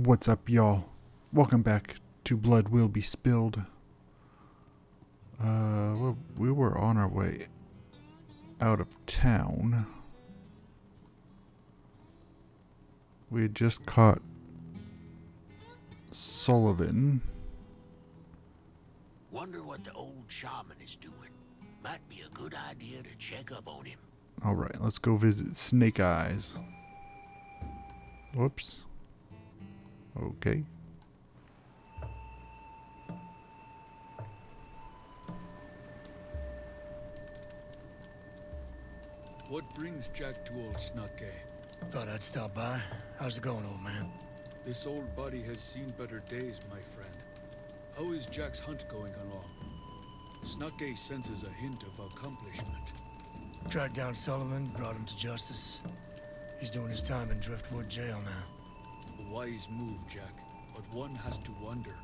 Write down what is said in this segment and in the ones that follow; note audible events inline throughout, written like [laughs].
What's up, y'all? Welcome back to Blood Will Be Spilled. Uh, we were on our way out of town. We had just caught Sullivan. Wonder what the old shaman is doing. Might be a good idea to check up on him. Alright, let's go visit Snake Eyes. Whoops. Okay. What brings Jack to old Snuckay? Thought I'd stop by. How's it going, old man? This old body has seen better days, my friend. How is Jack's hunt going along? Snuckay senses a hint of accomplishment. Tracked down Sullivan, brought him to justice. He's doing his time in Driftwood jail now. A wise move, Jack. But one has to wonder,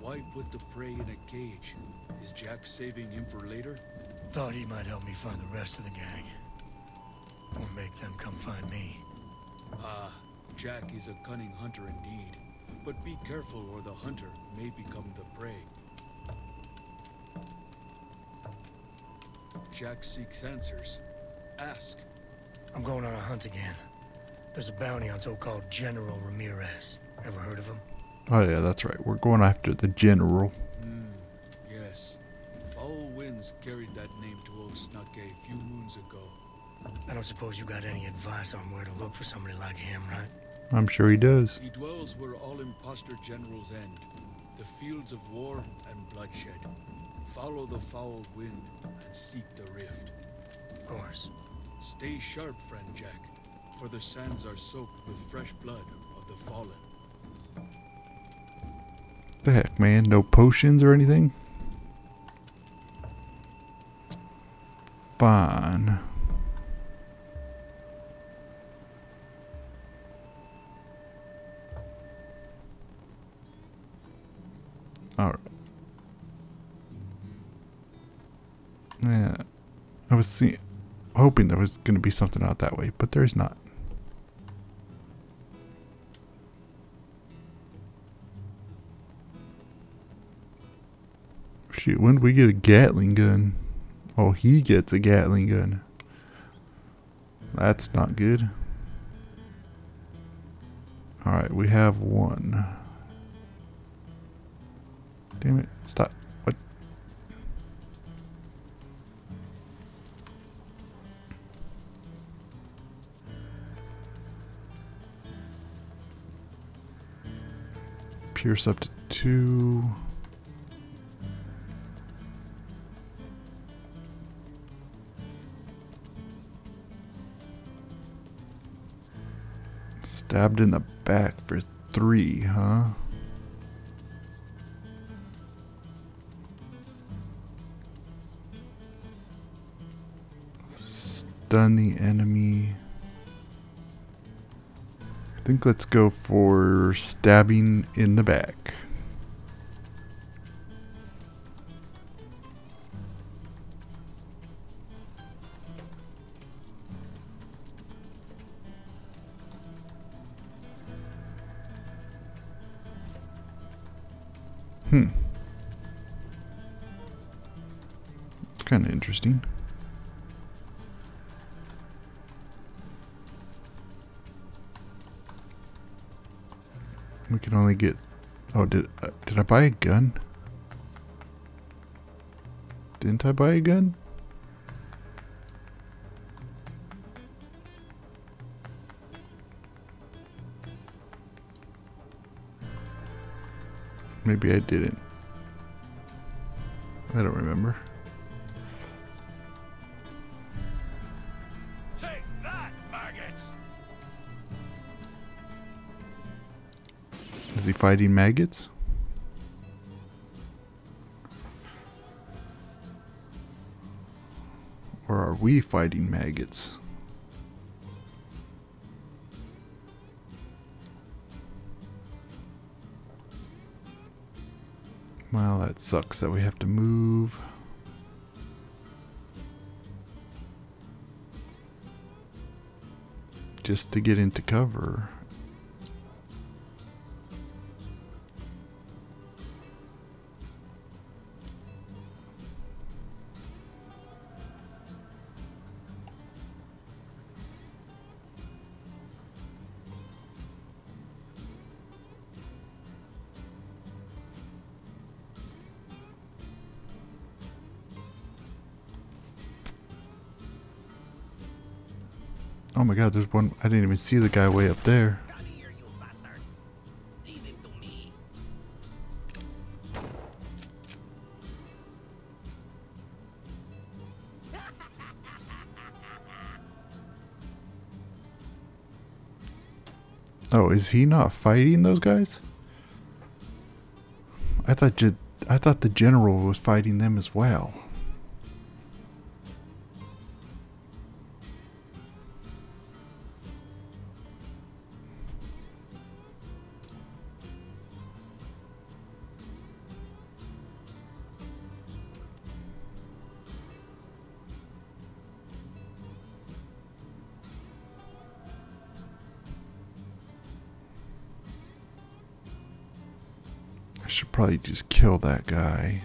why put the prey in a cage? Is Jack saving him for later? Thought he might help me find the rest of the gang. Or make them come find me. Ah, Jack is a cunning hunter indeed. But be careful or the hunter may become the prey. Jack seeks answers. Ask. I'm going on a hunt again. There's a bounty on so-called General Ramirez. Ever heard of him? Oh yeah, that's right. We're going after the general. Hmm, yes. Foul winds carried that name to old Snuckay a few moons ago. I don't suppose you got any advice on where to look for somebody like him, right? I'm sure he does. He dwells where all impostor generals end. The fields of war and bloodshed. Follow the foul wind and seek the rift. Of course. Stay sharp, friend Jack, for the sands are soaked with fresh blood of the fallen. The heck, man? No potions or anything? Fine. Alright. Yeah. I was see hoping there was going to be something out that way, but there's not. Shoot, when do we get a Gatling gun? Oh, he gets a Gatling gun. That's not good. Alright, we have one. Damn it. Stop. What? Pierce up to two. Stabbed in the back for three, huh? Stun the enemy. I think let's go for stabbing in the back. Hmm. It's kind of interesting. We can only get. Oh, did uh, did I buy a gun? Didn't I buy a gun? Maybe I didn't. I don't remember. Take that, maggots! Is he fighting maggots? Or are we fighting maggots? That sucks that we have to move. Just to get into cover. God, there's one. I didn't even see the guy way up there. Oh, is he not fighting those guys? I thought I thought the general was fighting them as well. Should probably just kill that guy.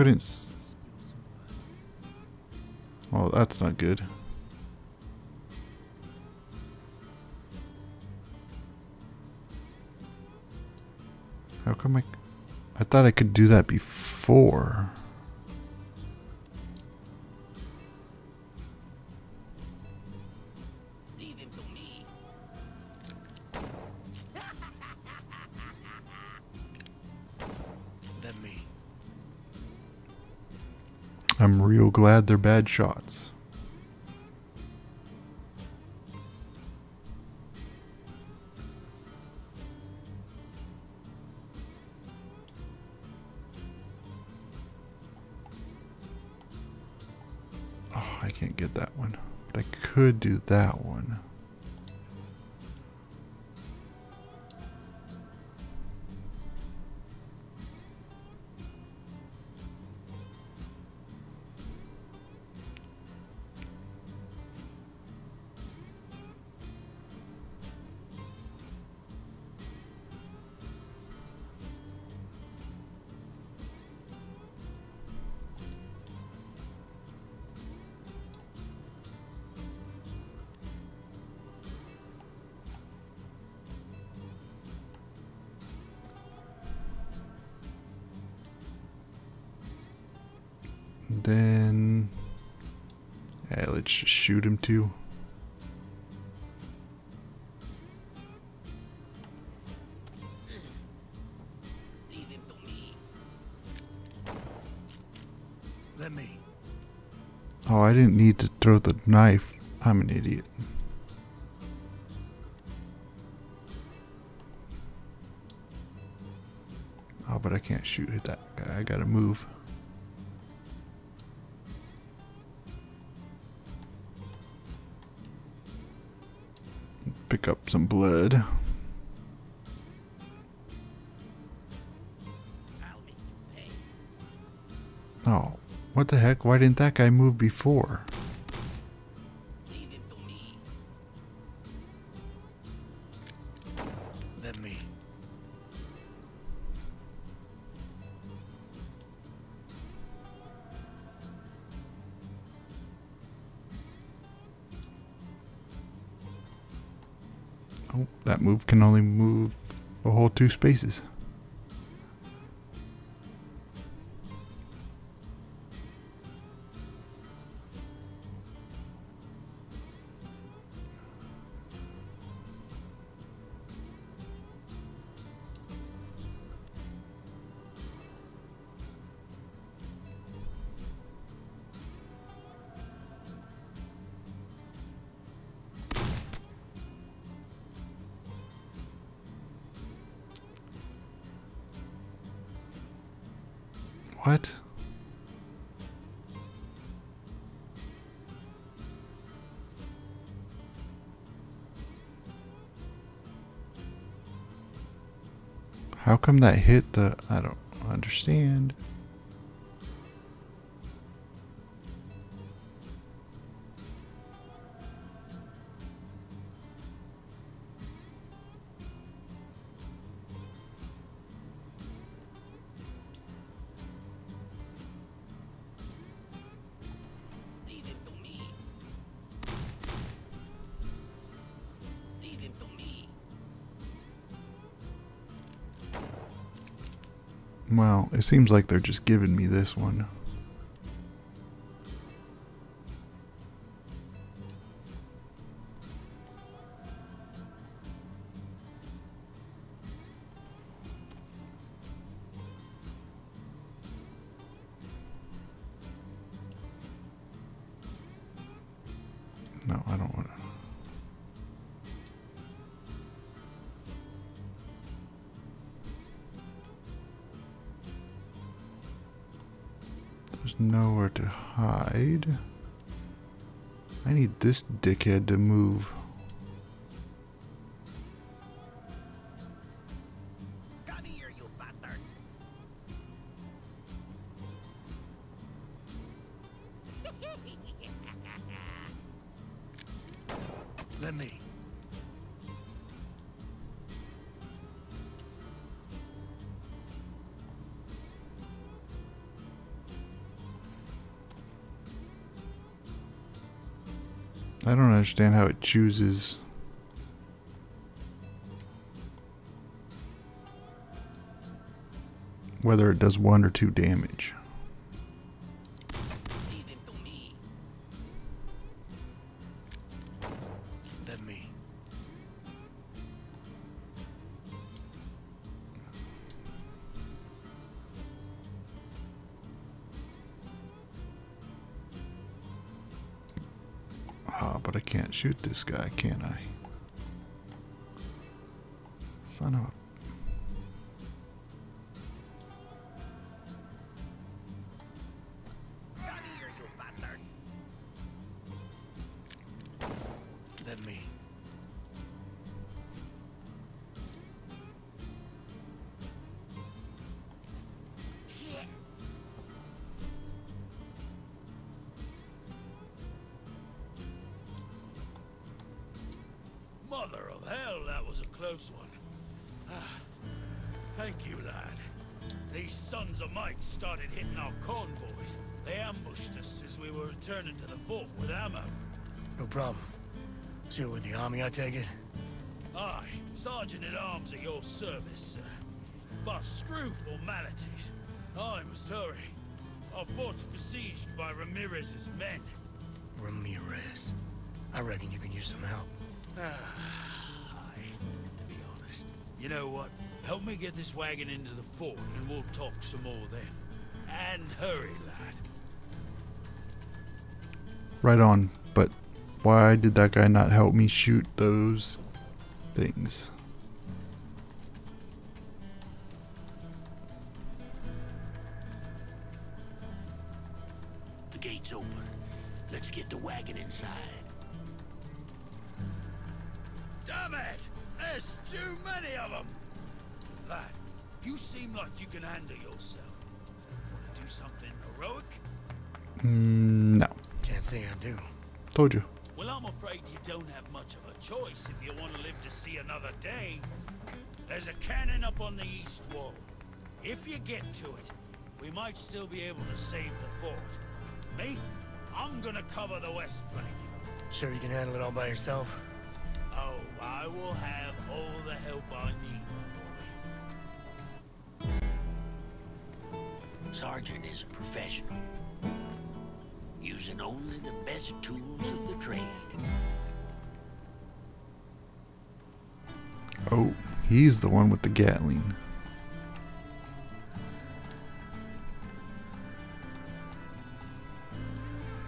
Couldn't Well, that's not good. How come I... I thought I could do that before. Glad they're bad shots. Oh, I can't get that one. But I could do that one. Shoot him too. Leave him to me. Let me. Oh, I didn't need to throw the knife. I'm an idiot. Oh, but I can't shoot at that guy. I gotta move. Pick up some blood. Oh, what the heck? Why didn't that guy move before? Move can only move a whole two spaces. What? How come that hit the. I don't understand. It seems like they're just giving me this one. No, I don't want nowhere to hide. I need this dickhead to move. Understand how it chooses. Whether it does one or two damage. But I can't shoot this guy, can I? Son of a. So you're with the army, I take it? Aye, Sergeant at Arms at your service, sir. But screw formalities. I must hurry. Our fort's besieged by Ramirez's men. Ramirez. I reckon you can use some help. Ah, aye, to be honest. You know what? Help me get this wagon into the fort, and we'll talk some more then. And hurry, lad. Right on, but why did that guy not help me shoot those things? To day. There's a cannon up on the east wall. If you get to it, we might still be able to save the fort. Me? I'm gonna cover the west flank. Sure you can handle it all by yourself? Oh, I will have all the help I need, my boy. Sergeant is a professional. Using only the best tools of the trade. Oh, he's the one with the Gatling.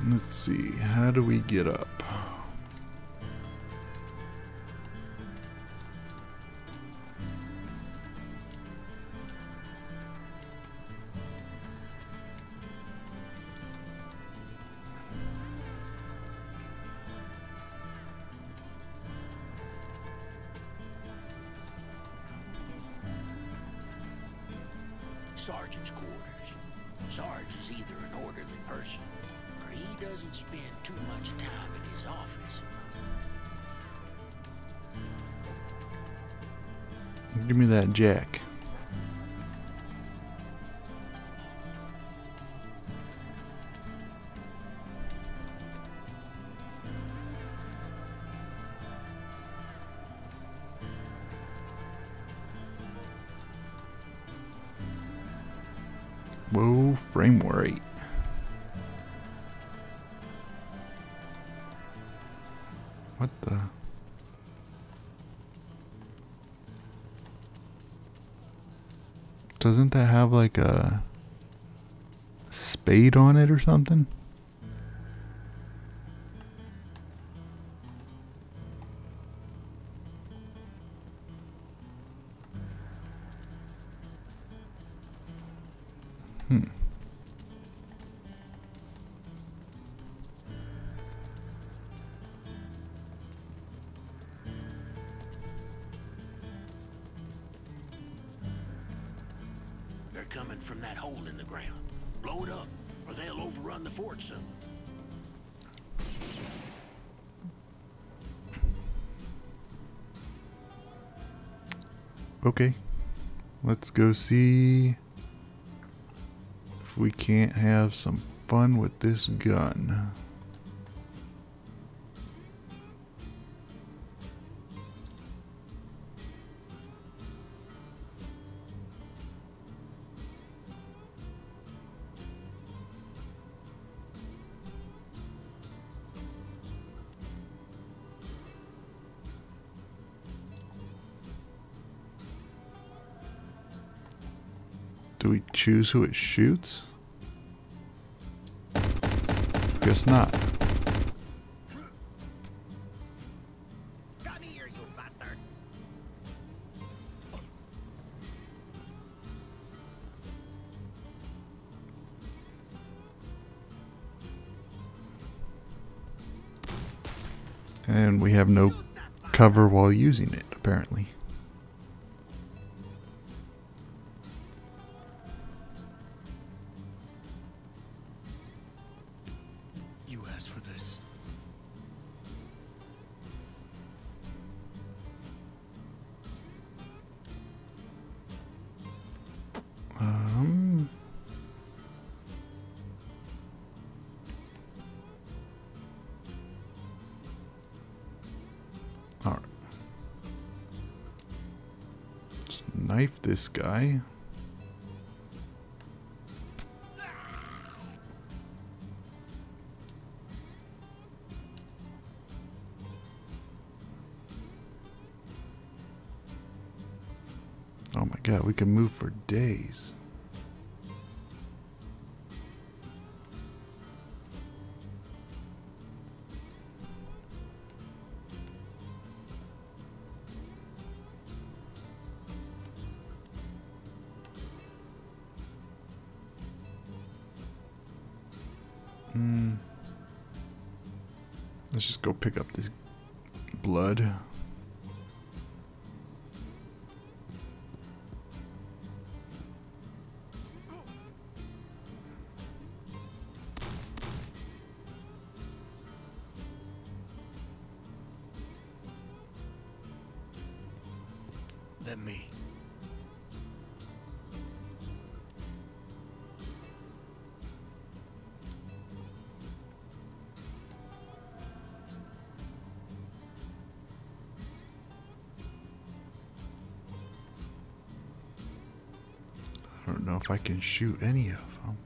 Let's see, how do we get up? Have like a spade on it or something? Go see if we can't have some fun with this gun. Do we choose who it shoots? Guess not. Here! And we have no cover while using it, apparently. This guy. Oh my god, we can move for days. Shoot any of them.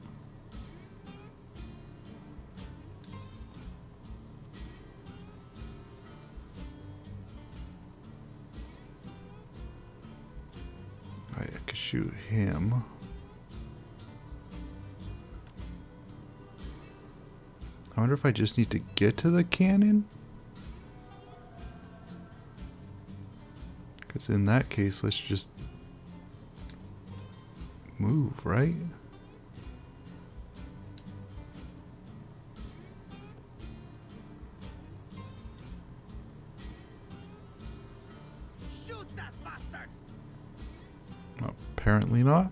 I could shoot him. I wonder if I just need to get to the cannon? Because in that case, let's just move, right? Shoot that bastard! Apparently not.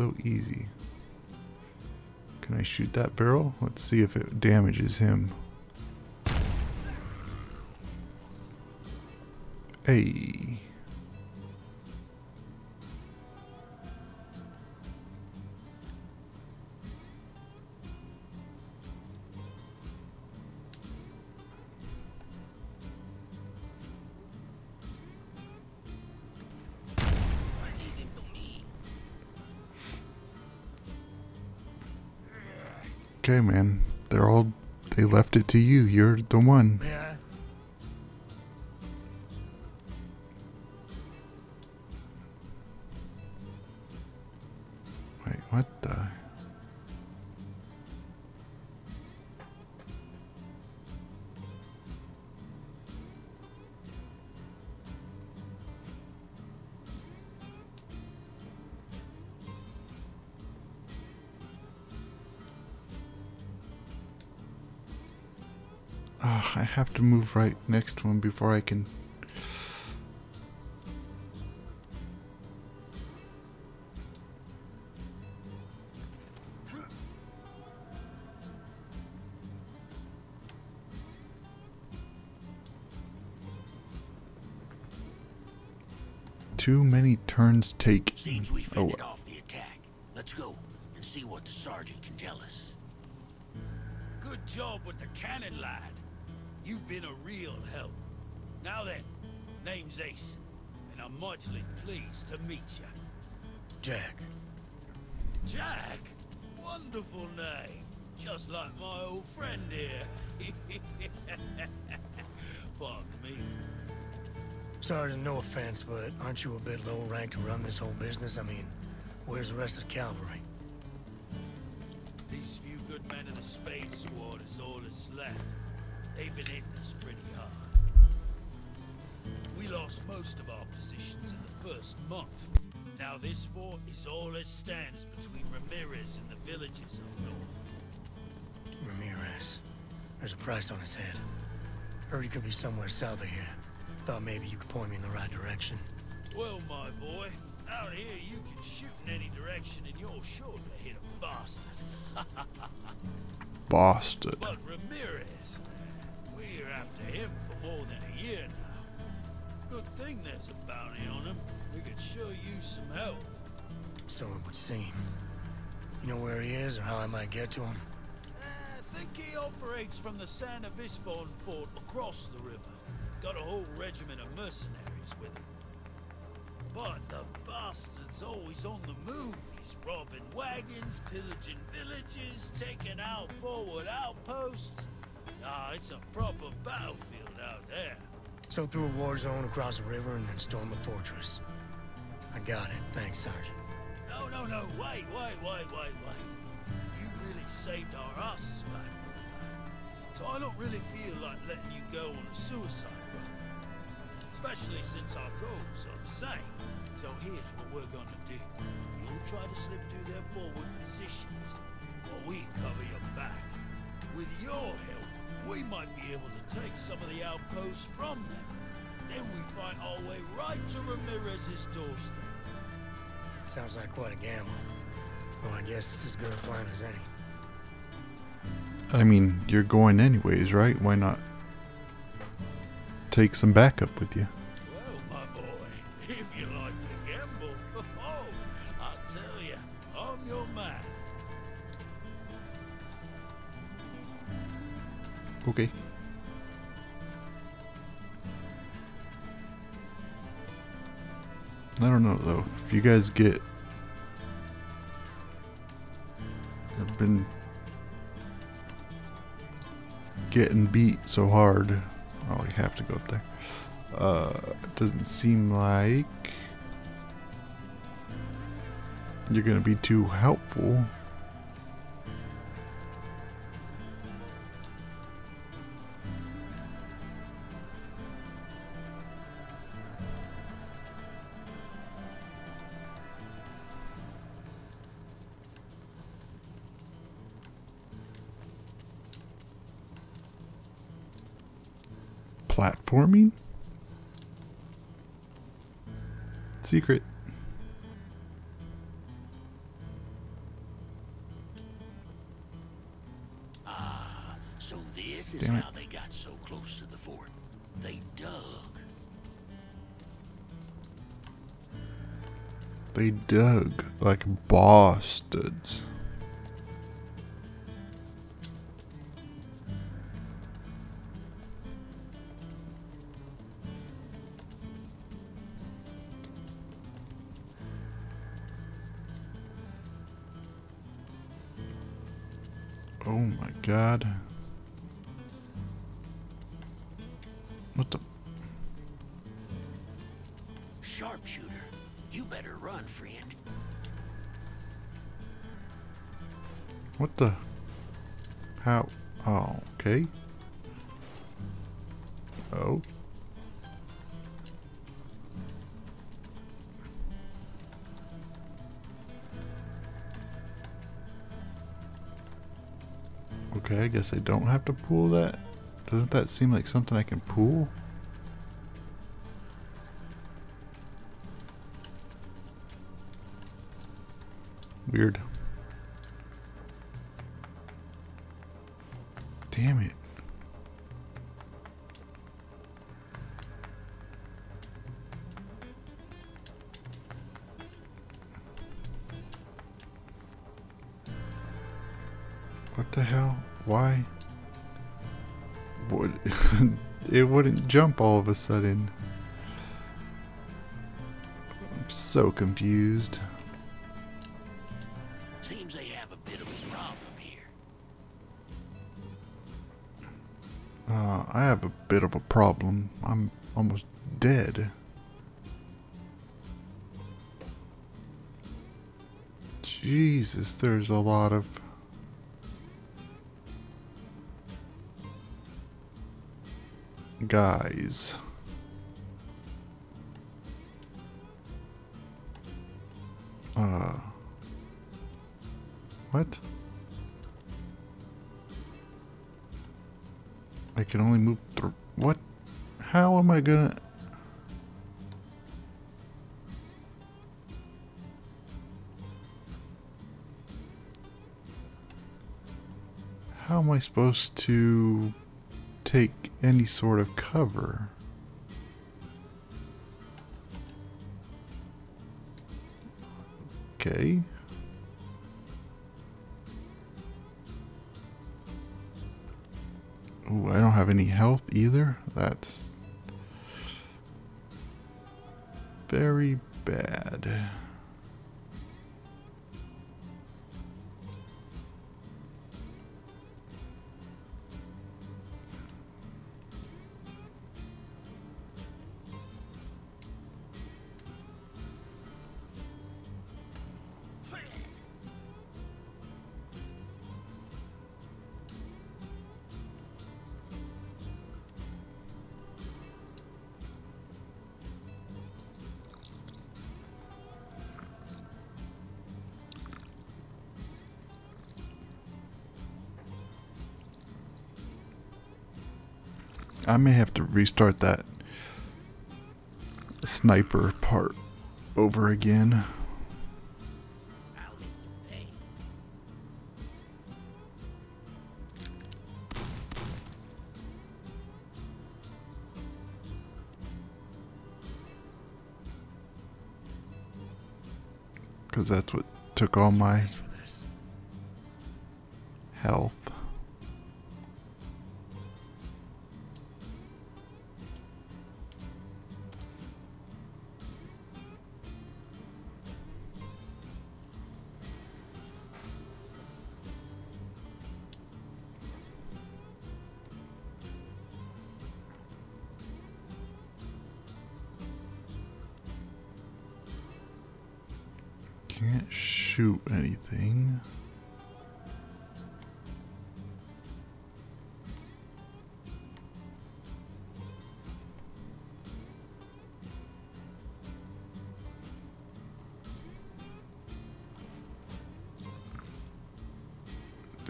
so easy. Can I shoot that barrel? Let's see if it damages him. Hey. To you. You're the one. Yeah. Ah, I have to move right next to him before I can. Too many turns taken. Seems we Oh, off the attack. Let's go and see what the sergeant can tell us. Good job with the cannon, lad. You've been a real help. Now then, name's Ace, and I'm mightily pleased to meet you. Jack. Jack? Wonderful name. Just like my old friend here. [laughs] Pardon me. Sergeant, no offense, but aren't you a bit low rank to run this whole business? I mean, where's the rest of the cavalry? Most of our positions in the first month. Now this fort is all that stands between Ramirez and the villages up north. Ramirez. There's a price on his head. Heard he could be somewhere south of here. Thought maybe you could point me in the right direction. Well, my boy, out here you can shoot in any direction and you're sure to hit a bastard. Boston. But Ramirez, we're after him for more than a year now. Good thing there's a bounty on him. We could sure use some help. So it would seem. You know where he is or how I might get to him? I think he operates from the San Obispo fort across the river. Got a whole regiment of mercenaries with him. But the bastard's always on the move. He's robbing wagons, pillaging villages, taking out forward outposts. Ah, it's a proper battlefield out there. So through a war zone across the river and then storm a fortress. I got it. Thanks, Sergeant. No, no, no, wait, wait, wait, wait, wait. You really saved our asses back. So I don't really feel like letting you go on a suicide run. Especially since our goals are the same. So here's what we're gonna do. You'll try to slip through their forward positions, while we cover your back. With your help, we might be able to take some of the outposts from them. Then we fight our way right to Ramirez's doorstep. Sounds like quite a gamble. Well, I guess it's as good a plan as any. I mean, you're going anyways, right? Why not take some backup with you? I don't know though. If you guys get have been getting beat so hard, oh, we have to go up there. Uh, it doesn't seem like you're gonna be too helpful. Platforming? Secret. So this is Damn it. how they got so close to the fort. They dug. They dug like bastards. Oh I guess I don't have to pull that. Doesn't that seem like something I can pull? Weird. Damn it. Why? Would [laughs] it wouldn't jump all of a sudden? I'm so confused. Seems they have a bit of a problem here. Uh, I have a bit of a problem. I'm almost dead. Jesus, there's a lot of. Guys. Uh. What? I can only move through. What? How am I gonna? How am I supposed to take any sort of cover? Okay. Ooh, I don't have any health either. That's very bad. I may have to restart that sniper part over again. I'll let you pay. Because that's what took all my Thanks for this. health.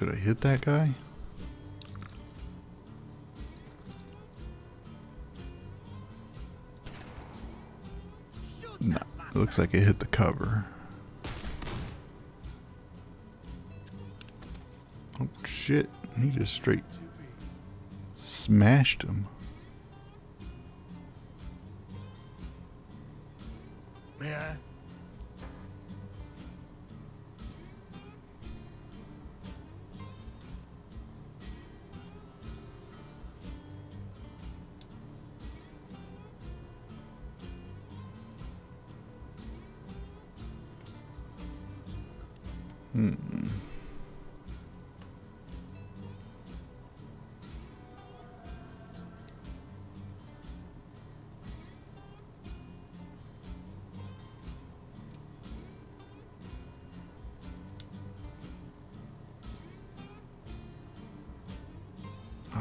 Did I hit that guy? No. looks like it hit the cover. Oh shit, he just straight smashed him.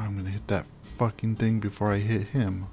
I'm gonna hit that fucking thing before I hit him.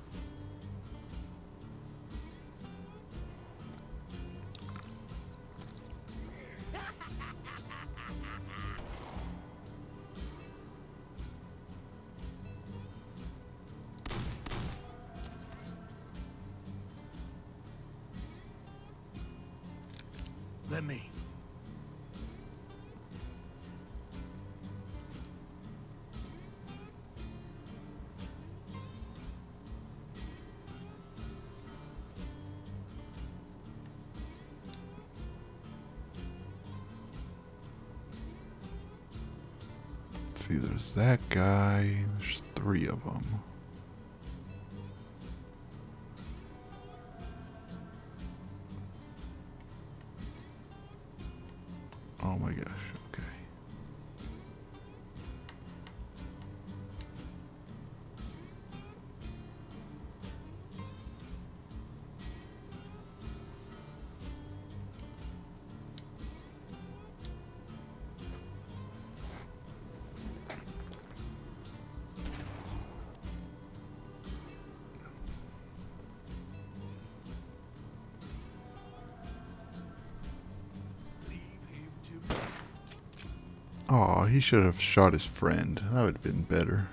Oh, he should have shot his friend. That would have been better.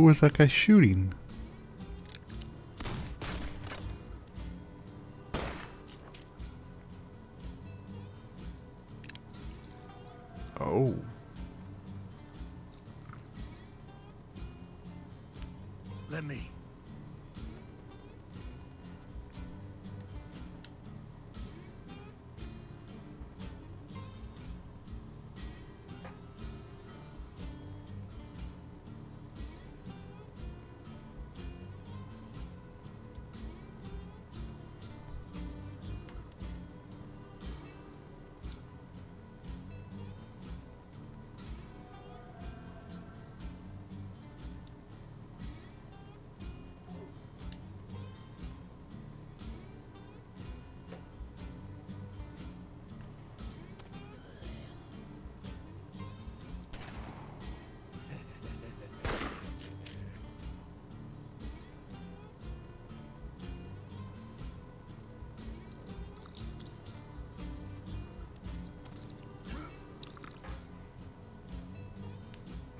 Who was that guy shooting? Oh. Let me.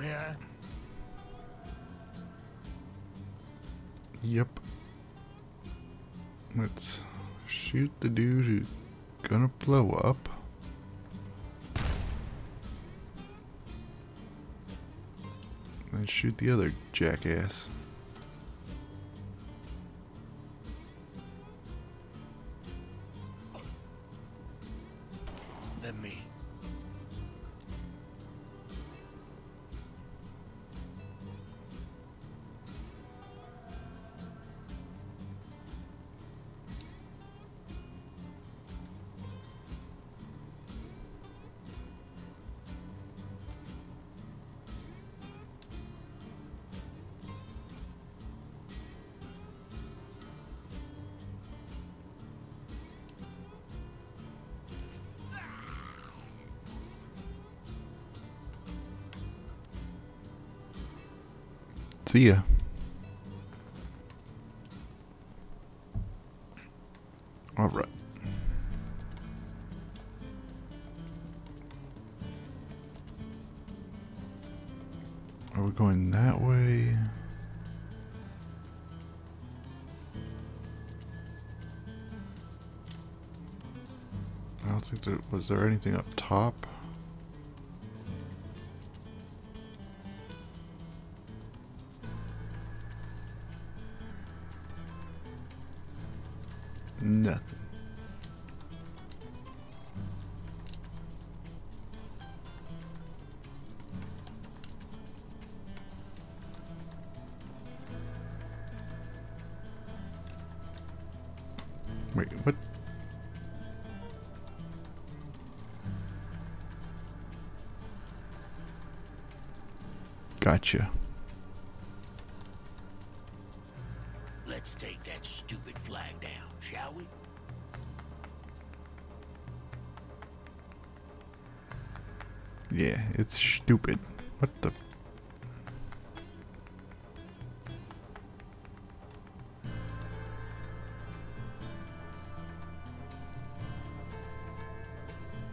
I? Yep. Let's shoot the dude who's gonna blow up. Let's shoot the other jackass. See ya. Alright. Are we going that way? I don't think there was there anything up top. Nothing. Wait, what? Gotcha. Stupid. What the?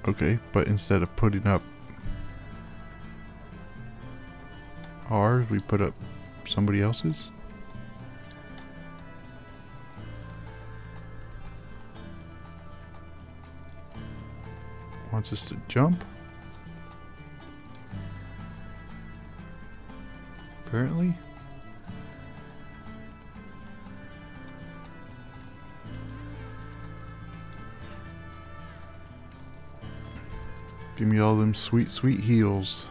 Okay, but instead of putting up ours, we put up somebody else's? Wants us to jump? Apparently. Give me all them sweet, sweet heals.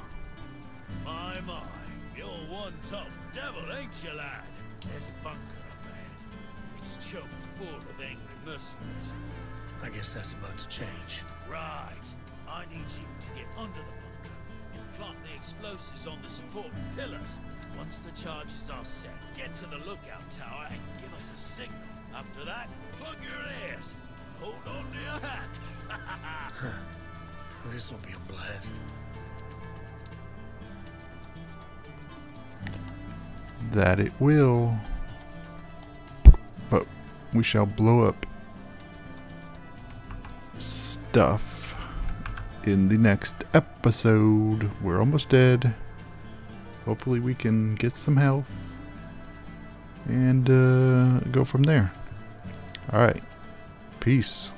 Shall blow up stuff in the next episode. We're almost dead. Hopefully, we can get some health and uh, go from there. All right. Peace.